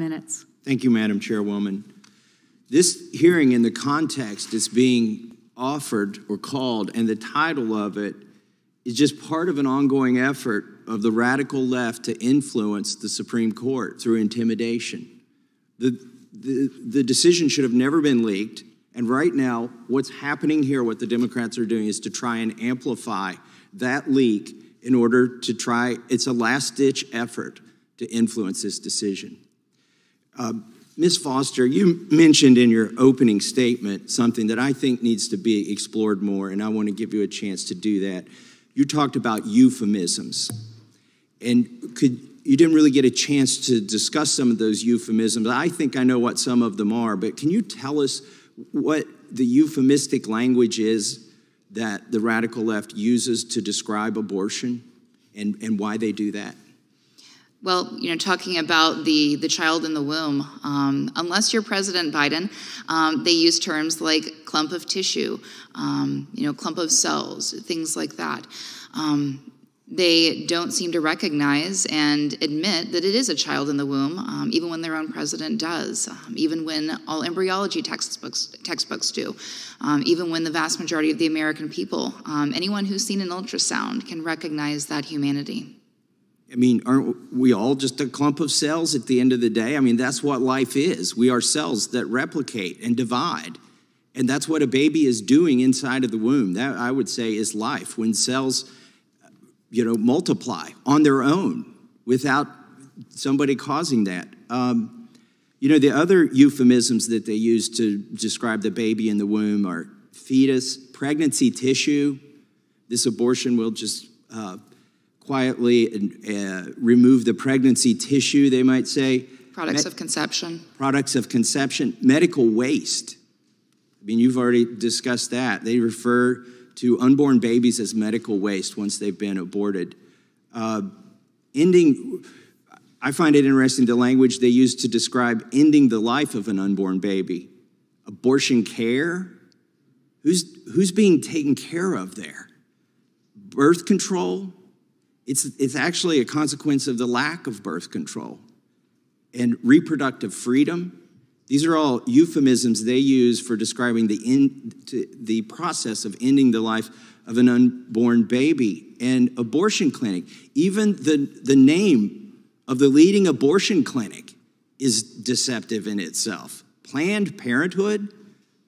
minutes. Thank you, Madam Chairwoman. This hearing in the context is being offered or called, and the title of it is just part of an ongoing effort of the radical left to influence the Supreme Court through intimidation. The, the, the decision should have never been leaked, and right now, what's happening here, what the Democrats are doing, is to try and amplify that leak in order to try, it's a last ditch effort to influence this decision. Uh, Ms. Foster, you mentioned in your opening statement something that I think needs to be explored more, and I want to give you a chance to do that. You talked about euphemisms, and could you didn't really get a chance to discuss some of those euphemisms. I think I know what some of them are, but can you tell us what the euphemistic language is that the radical left uses to describe abortion and, and why they do that? Well, you know, talking about the, the child in the womb, um, unless you're President Biden, um, they use terms like clump of tissue, um, you know, clump of cells, things like that. Um, they don't seem to recognize and admit that it is a child in the womb, um, even when their own president does, um, even when all embryology textbooks, textbooks do, even when the vast majority of the American people, anyone who's seen an ultrasound can recognize that humanity. I mean, aren't we all just a clump of cells at the end of the day? I mean, that's what life is. We are cells that replicate and divide. And that's what a baby is doing inside of the womb. That, I would say, is life. When cells, you know, multiply on their own without somebody causing that. Um, you know, the other euphemisms that they use to describe the baby in the womb are fetus, pregnancy tissue. This abortion will just uh, quietly uh, remove the pregnancy tissue, they might say. Products of conception. Products of conception. Medical waste. I mean, you've already discussed that. They refer to unborn babies as medical waste once they've been aborted. Uh, ending, I find it interesting the language they use to describe ending the life of an unborn baby. Abortion care? Who's, who's being taken care of there? Birth control? It's, it's actually a consequence of the lack of birth control and reproductive freedom. These are all euphemisms they use for describing the, in, the process of ending the life of an unborn baby. And abortion clinic, even the, the name of the leading abortion clinic is deceptive in itself. Planned Parenthood,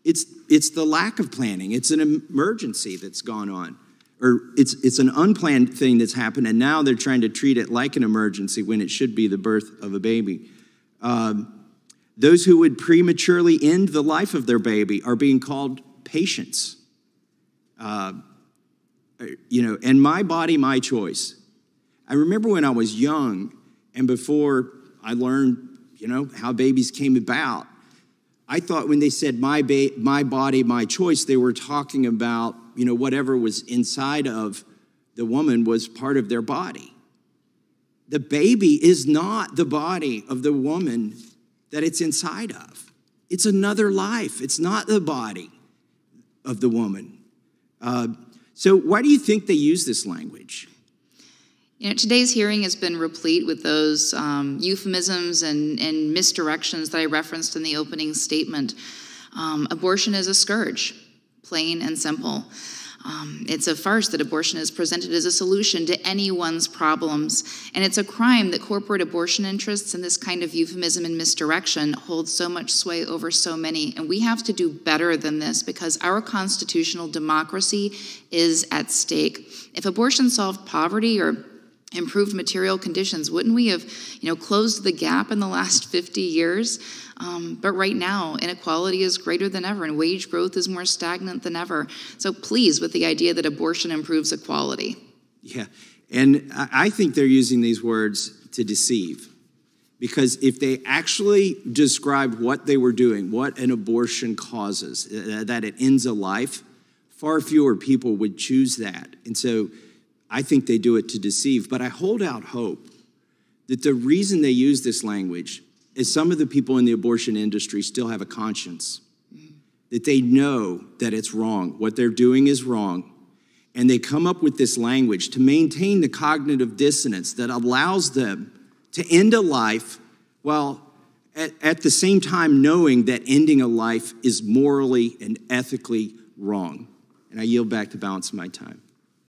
it's, it's the lack of planning, it's an emergency that's gone on or it's, it's an unplanned thing that's happened, and now they're trying to treat it like an emergency when it should be the birth of a baby. Um, those who would prematurely end the life of their baby are being called patients. Uh, you know, and my body, my choice. I remember when I was young and before I learned, you know, how babies came about, I thought when they said my, ba- my body, my choice, they were talking about you know, whatever was inside of the woman was part of their body. The baby is not the body of the woman that it's inside of. It's another life. It's not the body of the woman. Uh, so, why do you think they use this language? You know, today's hearing has been replete with those um, euphemisms and, and, misdirections that I referenced in the opening statement. Um, abortion is a scourge plain and simple. Um, it's a farce that abortion is presented as a solution to anyone's problems. And it's a crime that corporate abortion interests and this kind of euphemism and misdirection hold so much sway over so many. And we have to do better than this because our constitutional democracy is at stake. If abortion solved poverty or improved material conditions, wouldn't we have, you know, closed the gap in the last 50 years? Um, but right now, inequality is greater than ever, and wage growth is more stagnant than ever. So please, with the idea that abortion improves equality. Yeah, and I think they're using these words to deceive. Because if they actually described what they were doing, what an abortion causes, uh, that it ends a life, far fewer people would choose that. And so I think they do it to deceive, but I hold out hope that the reason they use this language is some of the people in the abortion industry still have a conscience, that they know that it's wrong, what they're doing is wrong, and they come up with this language to maintain the cognitive dissonance that allows them to end a life while at, at the same time knowing that ending a life is morally and ethically wrong. And I yield back the balance of my time.